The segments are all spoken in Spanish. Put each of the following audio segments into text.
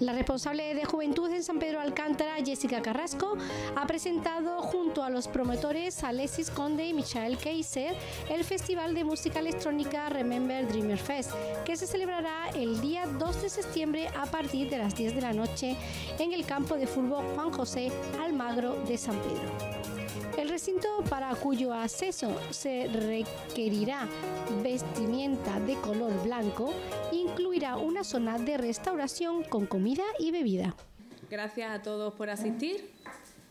La responsable de Juventud en San Pedro Alcántara, Jessica Carrasco, ha presentado junto a los promotores Alexis Conde y Michael Keiser el Festival de Música Electrónica Remember Dreamer Fest, que se celebrará el día 2 de septiembre a partir de las 10 de la noche en el campo de fútbol Juan José Almagro de San Pedro. El recinto para cuyo acceso se requerirá vestimenta de color blanco incluirá una zona de restauración con comida y bebida. Gracias a todos por asistir.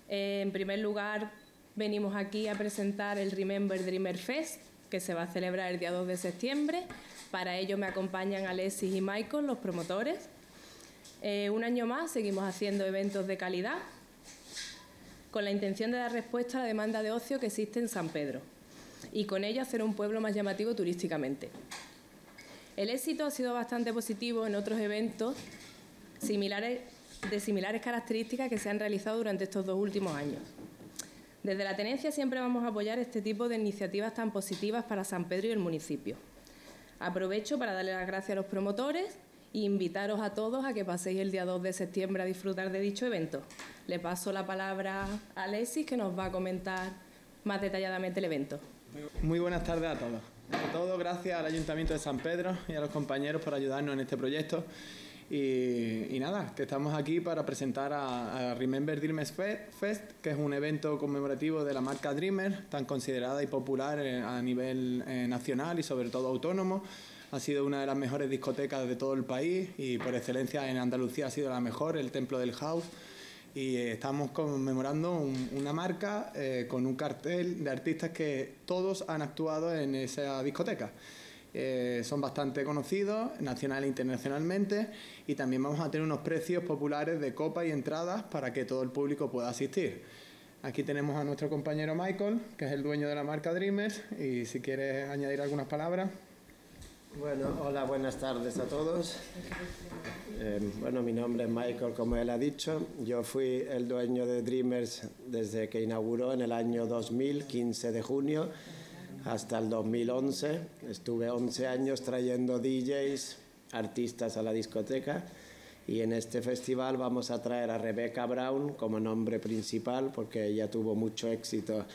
Eh, en primer lugar, venimos aquí a presentar el Remember Dreamer Fest, que se va a celebrar el día 2 de septiembre. Para ello me acompañan Alexis y Michael, los promotores. Eh, un año más seguimos haciendo eventos de calidad con la intención de dar respuesta a la demanda de ocio que existe en San Pedro y con ello hacer un pueblo más llamativo turísticamente. El éxito ha sido bastante positivo en otros eventos de similares características que se han realizado durante estos dos últimos años. Desde la tenencia siempre vamos a apoyar este tipo de iniciativas tan positivas para San Pedro y el municipio. Aprovecho para darle las gracias a los promotores invitaros a todos a que paséis el día 2 de septiembre a disfrutar de dicho evento. Le paso la palabra a Alexis que nos va a comentar más detalladamente el evento. Muy buenas tardes a todos. A todos, gracias al Ayuntamiento de San Pedro y a los compañeros por ayudarnos en este proyecto. Y, nada, que estamos aquí para presentar a, Remember Dreamers Fest, que es un evento conmemorativo de la marca Dreamer, tan considerada y popular eh, a nivel eh, nacional y sobre todo autónomo. Ha sido una de las mejores discotecas de todo el país y por excelencia en Andalucía ha sido la mejor, el Templo del House y estamos conmemorando una marca eh, con un cartel de artistas que todos han actuado en esa discoteca. Eh, son bastante conocidos nacional e internacionalmente y también vamos a tener unos precios populares de copa y entradas para que todo el público pueda asistir. Aquí tenemos a nuestro compañero Michael, que es el dueño de la marca Dreamers, y si quieres añadir algunas palabras. Bueno, hola, buenas tardes a todos. Eh, bueno, mi nombre es Michael, como él ha dicho. Yo fui el dueño de Dreamers desde que inauguró en el año 2000, 15 de junio, hasta el 2011. Estuve 11 años trayendo DJs, artistas a la discoteca. Y en este festival vamos a traer a Rebecca Brown como nombre principal, porque ella tuvo mucho éxito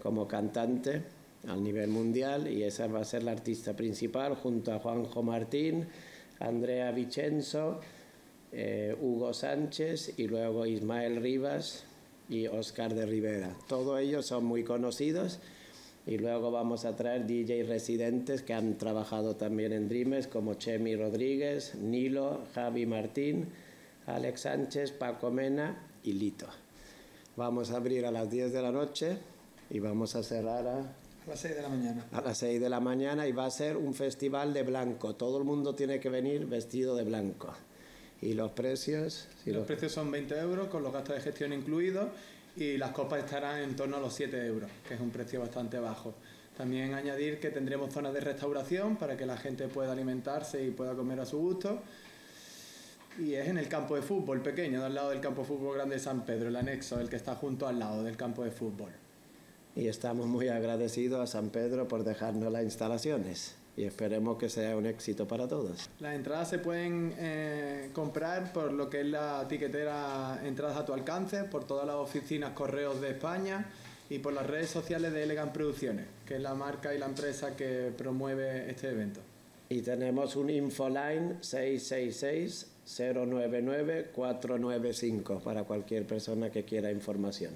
como cantante al nivel mundial y esa va a ser la artista principal junto a Juanjo Martín, Andrea Vicenzo, eh, Hugo Sánchez y luego Ismael Rivas y Oscar de Rivera. Todos ellos son muy conocidos y luego vamos a traer DJ residentes que han trabajado también en Dreamers como Chemi Rodríguez, Nilo, Javi Martín, Alex Sánchez, Paco Mena y Lito. Vamos a abrir a las 10 de la noche y vamos a cerrar a a las 6 de la mañana. A las 6 de la mañana y va a ser un festival de blanco. Todo el mundo tiene que venir vestido de blanco. ¿Y los precios? los, precios son 20 euros con los gastos de gestión incluidos y las copas estarán en torno a los 7 euros, que es un precio bastante bajo. También añadir que tendremos zonas de restauración para que la gente pueda alimentarse y pueda comer a su gusto. Y es en el campo de fútbol pequeño, al lado del campo de fútbol grande de San Pedro, el anexo, el que está junto al lado del campo de fútbol y estamos muy agradecidos a San Pedro por dejarnos las instalaciones y esperemos que sea un éxito para todos. Las entradas se pueden eh, comprar por lo que es la tiquetera Entradas a tu alcance, por todas las oficinas correos de España y por las redes sociales de Elegant Producciones, que es la marca y la empresa que promueve este evento. Y tenemos un infoline 666 099 495 para cualquier persona que quiera información.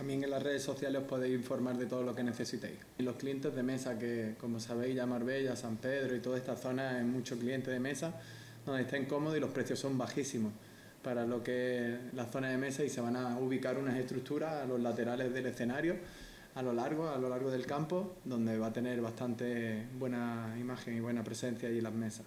También en las redes sociales os podéis informar de todo lo que necesitéis. Y los clientes de mesa, que como sabéis ya Marbella, San Pedro y toda esta zona hay muchos clientes de mesa donde estén cómodos y los precios son bajísimos para lo que es la zona de mesa y se van a ubicar unas estructuras a los laterales del escenario a lo largo, a lo largo del campo, donde va a tener bastante buena imagen y buena presencia allí las mesas.